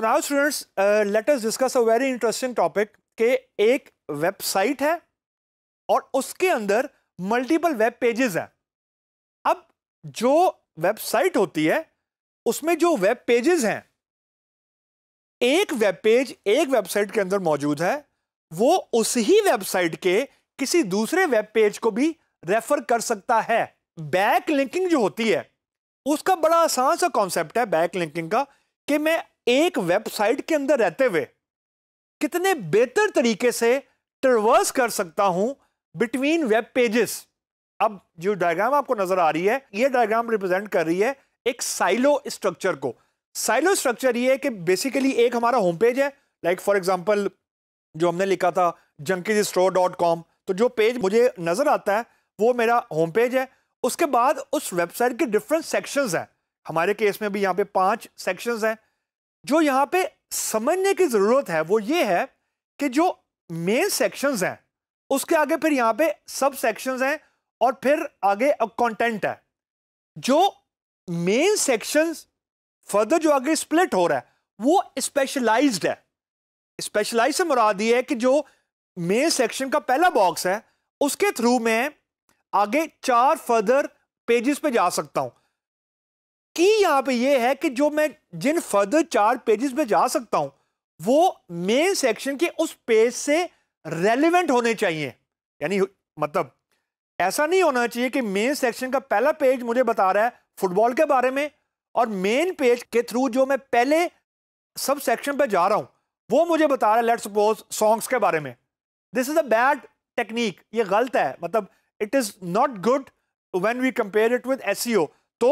Now students, uh, let us discuss a very interesting topic कि एक website है और उसके अंदर मल्टीपल वेब पेजेस हैं। अब जो वेबसाइट होती है उसमें जो वेब पेजेस हैं एक वेब पेज एक वेबसाइट के अंदर मौजूद है वो उस ही वेबसाइट के किसी दूसरे वेब पेज को भी रेफर कर सकता है। बैक लिंकिंग जो होती है उसका बड़ा आसान सा कॉन्सेप्ट है बैक लिंकिंग का कि मैं एक वेबसाइट के अंदर रहते हुए कितने बेहतर तरीके से ट्रवर्स कर सकता हूँ बिटवीन वेब पेजेस अब जो डायग्राम आपको नज़र आ रही है, ये डायग्राम रिप्रेजेंट कर रही है एक साइलो स्ट्रक्चर को। साइलो स्ट्रक्चर ये है कि बेसिकली एक हमारा होम पेज है। लाइक फॉर एग्जांपल जो हमने लिखा था जंकी स्टोर डॉट कॉम तो जो पेज मुझे नज़र आता है, वो मेरा होम पेज है। उसके बाद उस वेबसाइट के डिफरेंट सेक्शंस हैं। हमारे केस में भी यहाँ पे पाँच सेक्शंस हैं। जो यहाँ पे समझने की ज़रूरत है, वो ये है कि जो मेन सेक्शंस हैं, उसके आगे फिर यहाँ पे सब सेक्शंस हैं और फिर आगे कंटेंट है। जो मेन सेक्शंस फर्दर जो आगे स्प्लिट हो रहा है, वो स्पेशलाइज्ड है। स्पेशलाइज से मुराद ये है कि जो मेन सेक्शन का पहला बॉक्स है, उसके थ्रू मैं आगे चार फर्दर पेजेस पे जा सकता हूँ। की यहाँ पे ये है कि जो मैं जिन फर्दर चार पेजेस पे जा सकता हूँ, वो मेन सेक्शन के उस पेज से रेलिवेंट होने चाहिए। यानी मतलब ऐसा नहीं होना चाहिए कि मेन सेक्शन का पहला पेज मुझे बता रहा है फुटबॉल के बारे में और मेन पेज के थ्रू जो मैं पहले सब सेक्शन पे जा रहा हूँ, वो मुझे बता रहा है लेट सपोज़ सॉन्ग्स के बारे में। This is a bad technique ये गलत है। मतलब it is not good when we compare it with us तो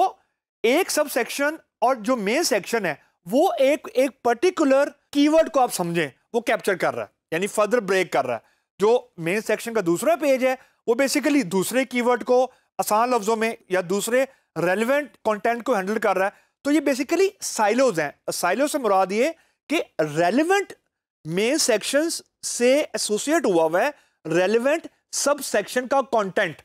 एक सब सेक्शन और जो मेन सेक्शन है, वो एक एक पर्टिकुलर कीवर्ड को आप समझें, वो कैप्चर कर रहा है, यानी फर्दर ब्रेक कर रहा है। जो मेन सेक्शन का दूसरा पेज है, वो बेसिकली दूसरे कीवर्ड को आसान लफ्जों में या दूसरे रेलिवेंट कंटेंट को हैंडल कर रहा है। तो ये बेसिकली साइलोज हैं। साइलो से मुराद ये कि रेलिवेंट मेन सेक्शन से एसोसिएट हुआ हुआ है रेलिवेंट सब सेक्शन का कंटेंट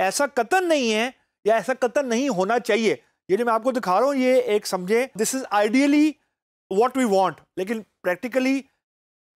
ऐसा कतन नहीं है या ऐसा कतन नहीं होना चाहिए। ये जो मैं आपको दिखा रहा हूँ, ये एक समझे this is ideally what we want लेकिन प्रैक्टिकली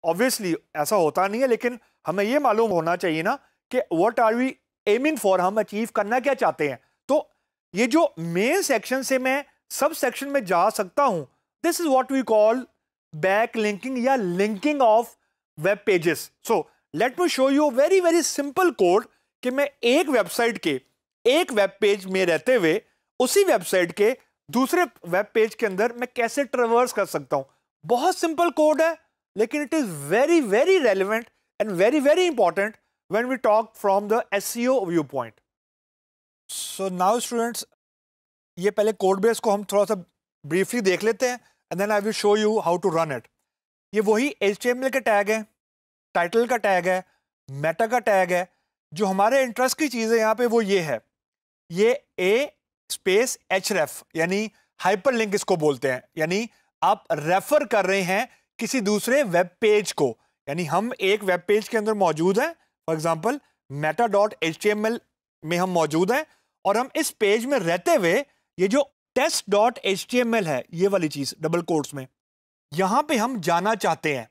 ऑब्वियसली ऐसा होता नहीं है, लेकिन हमें ये मालूम होना चाहिए ना कि what are we aiming for हम अचीव करना क्या चाहते हैं। तो ये जो मेन सेक्शन से मैं सब सेक्शन में जा सकता हूँ this is what we call back linking या linking of web pages so let me show you very very simple code कि मैं एक वेबसाइट के एक वेब पेज में रहते हुए उसी वेबसाइट के दूसरे वेब पेज के अंदर मैं कैसे ट्रेवर्स कर सकता हूँ? बहुत सिंपल कोड है, लेकिन it is very very relevant and very very important when we talk from the SEO viewpoint so now students ये पहले कोड बेस को हम थोड़ा सा ब्रीफली देख लेते हैं and then I will show you how to run it ये वही एच टी एम एल के टैग है टाइटल का टैग है मेटा का टैग है, जो हमारे इंटरेस्ट की चीज़ है यहाँ पे वो ये है। ये ए स्पेस एच रेफ यानी हाइपर लिंक इसको बोलते हैं। यानी आप रेफर कर रहे हैं किसी दूसरे वेब पेज को। यानी हम एक वेब पेज के अंदर मौजूद हैं। For example meta dot H में हम मौजूद हैं और हम इस पेज में रहते हुए ये जो test dot H T M L है, ये वाली चीज़ डबल कोर्स में, यहाँ पे हम जाना चाहते हैं।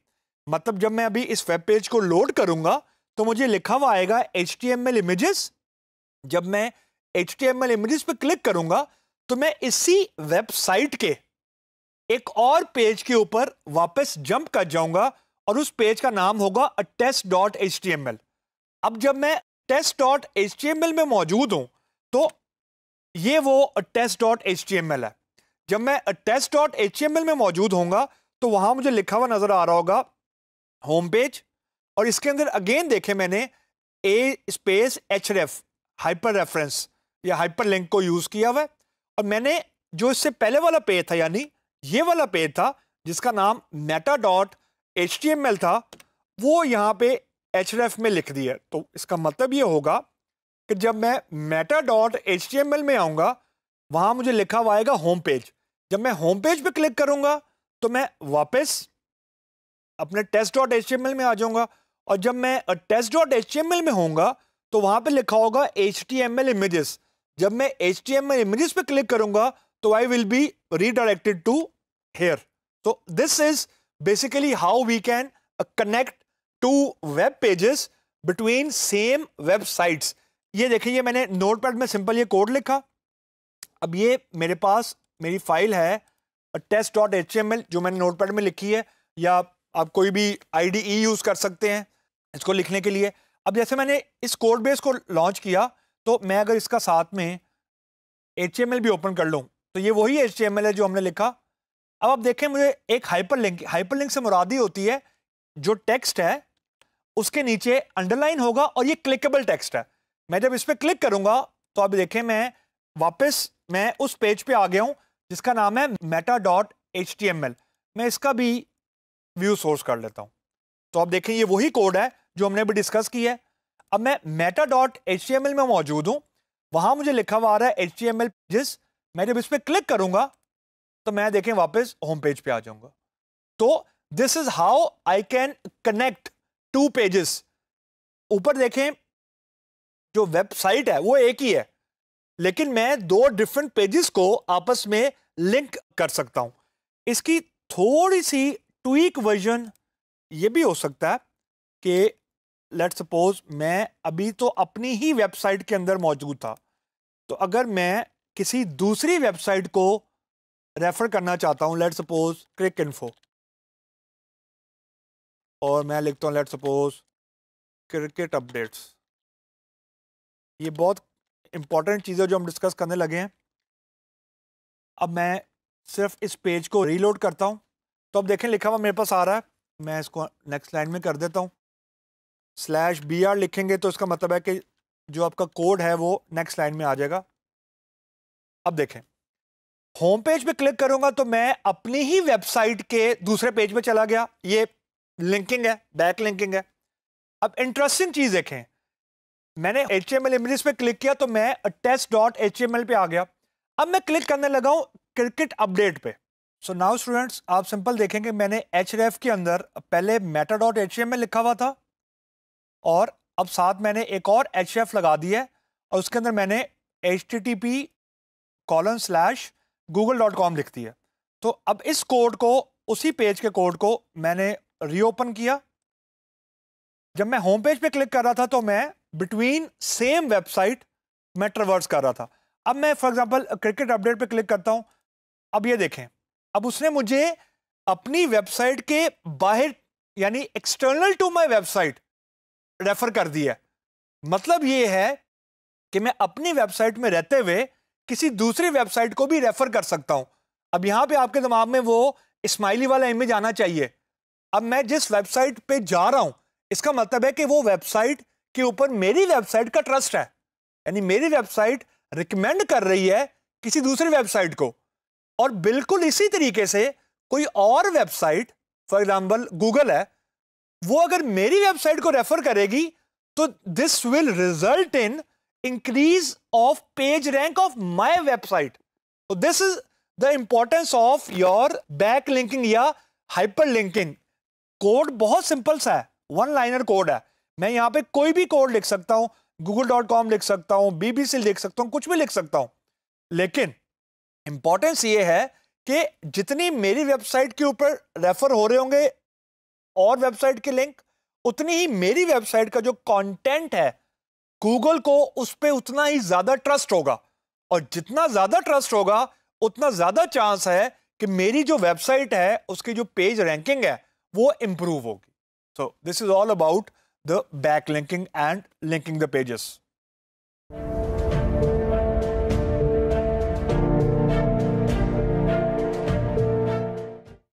मतलब जब मैं अभी इस वेब पेज को लोड करूँगा तो मुझे लिखा हुआ आएगा H T M L images जब मैं H T M L images पे क्लिक करूँगा तो मैं इसी वेबसाइट के एक और पेज के ऊपर वापस जंप कर जाऊँगा और उस पेज का नाम होगा test dot H T M L अब जब मैं test dot H T M L में मौजूद हूँ तो ये वो test dot H T M L है। जब मैं test dot H T M L में मौजूद होऊँगा तो वहाँ मुझे लिखा हुआ नज़र आ रहा होगा होम पेज और इसके अंदर अगेन देखे मैंने A space H ref hyper reference या हाइपर लिंक को यूज़ किया हुआ और मैंने जो इससे पहले वाला पेज था, यानी ये वाला पेज था, जिसका नाम मेटा डॉट एच था, वो यहाँ पे एच में लिख दिया। तो इसका मतलब ये होगा कि जब मैं मेटा डॉट एच में आऊँगा, वहाँ मुझे लिखा हुआ आएगा होम पेज जब मैं होम पेज पे क्लिक करूँगा तो मैं वापस अपने टेस्ट डॉट एच में आ जाऊँगा। और जब मैं टेस्ट डॉट एच में होऊँगा तो वहाँ पे लिखा होगा H T M L images जब मैं एच टी एम इमेजेस पे क्लिक करूँगा तो I will be redirected to here तो this is basically how we can connect to web pages between same websites. ये देखिए मैंने नोटपैड में सिंपल ये कोड लिखा। अब ये मेरे पास मेरी फ़ाइल है टेस्ट डॉट एच जो मैंने नोटपैड में लिखी है, या आप कोई भी आईडीई यूज़ कर सकते हैं इसको लिखने के लिए। अब जैसे मैंने इस कोड बेस को लॉन्च किया तो मैं अगर इसका साथ में एचटीएमएल भी ओपन कर लूँ तो ये वही एचटीएमएल है जो हमने लिखा। अब आप देखें, मुझे एक हाइपर लिंक हाइपर लिंक से मुरादी होती है, जो टेक्स्ट है, उसके नीचे अंडरलाइन होगा और ये क्लिकेबल टेक्स्ट है। मैं जब इस पर क्लिक करूँगा तो आप देखें, मैं वापस, मैं उस पेज पे आ गया हूँ, जिसका नाम है मेटा डॉट एचटीएमएल मैं इसका भी व्यू सोर्स कर लेता हूँ। तो आप देखें, ये वही कोड है, जो हमने अभी डिस्कस की है। अब मैं मेटा डॉट एच में मौजूद हूँ। वहाँ मुझे लिखा हुआ आ रहा है एच टी जिस मैं जब इस पर क्लिक करूँगा तो मैं देखें वापस होम पेज पे आ जाऊँगा। तो this is how I can connect to pages ऊपर देखें, जो वेबसाइट है, वो एक ही है। लेकिन मैं दो डिफरेंट पेजेस को आपस में लिंक कर सकता हूँ। इसकी थोड़ी सी ट्वीक वर्जन ये भी हो सकता है कि लेट सपोज़ मैं अभी तो अपनी ही वेबसाइट के अंदर मौजूद था। तो अगर मैं किसी दूसरी वेबसाइट को रेफर करना चाहता हूँ लेट सपोज़ क्रिक इन्फो और मैं लिखता हूँ लेट सपोज़ क्रिकेट अपडेट्स ये बहुत इंपॉर्टेंट चीज़ें जो हम डिस्कस करने लगे हैं। अब मैं सिर्फ़ इस पेज को रीलोड करता हूँ। तो अब देखें, लिखा हुआ मेरे पास आ रहा है। मैं इसको नेक्स्ट लाइन में कर देता हूँ। स्लैश बी आर लिखेंगे तो इसका मतलब है कि जो आपका कोड है वो नेक्स्ट लाइन में आ जाएगा। अब देखें। होम पेज पे क्लिक करूँगा तो मैं अपनी ही वेबसाइट के दूसरे पेज पे चला गया। ये लिंकिंग है बैक लिंकिंग है। अब इंटरेस्टिंग चीज़ देखें। मैंने एच एम एल इमेज पे क्लिक किया तो मैं test dot H M L पे आ गया। अब मैं क्लिक करने लगा हूँ क्रिकेट अपडेट पे। सो नाउ स्टूडेंट्स आप सिंपल देखेंगे, मैंने एच के अंदर पहले meta dot H M L लिखा हुआ था। और अब साथ मैंने एक और एच एफ़ लगा दिया है और उसके अंदर मैंने H T T P colon slash Google dot com लिखती है। तो अब इस कोड को, उसी पेज के कोड को मैंने रीओपन किया। जब मैं होम पेज पे क्लिक कर रहा था तो मैं बिटवीन सेम वेबसाइट मैं ट्रवर्स कर रहा था। अब मैं फॉर एग्जांपल क्रिकेट अपडेट पे क्लिक करता हूँ। अब ये देखें, अब उसने मुझे अपनी वेबसाइट के बाहर, यानी external to my website refer कर दिया मतलब ये है कि मैं अपनी वेबसाइट में रहते हुए किसी दूसरी वेबसाइट को भी रेफर कर सकता हूँ। अब यहाँ पे आपके दिमाग में वो स्माइली वाला इमेज आना चाहिए। अब मैं जिस वेबसाइट पे जा रहा हूँ, इसका मतलब है कि वो वेबसाइट के ऊपर मेरी वेबसाइट का ट्रस्ट है। यानी मेरी वेबसाइट रिकमेंड कर रही है किसी दूसरी वेबसाइट को। और बिल्कुल इसी तरीके से कोई और वेबसाइट फॉर एग्ज़ाम्पल गूगल है वो अगर मेरी वेबसाइट को रेफर करेगी तो this will result in increase of page rank of my website. This is the importance of your back backlinking या हाइपर लिंकिंग कोड बहुत सिंपल सा है वन लाइनर कोड है। मैं यहाँ पे कोई भी कोड लिख सकता हूँ गूगल डॉट कॉम लिख सकता हूँ बीबीसी लिख सकता हूँ, कुछ भी लिख सकता हूँ। लेकिन इंपॉर्टेंस ये है कि जितनी मेरी वेबसाइट के ऊपर रेफर हो रहे होंगे और वेबसाइट के लिंक, उतनी ही मेरी वेबसाइट का जो कंटेंट है, गूगल को उस पर उतना ही ज़्यादा ट्रस्ट होगा। और जितना ज़्यादा ट्रस्ट होगा, उतना ज़्यादा चांस है कि मेरी जो वेबसाइट है, उसकी जो पेज रैंकिंग है, वो इंप्रूव होगी। So this is all about the back linking and linking the pages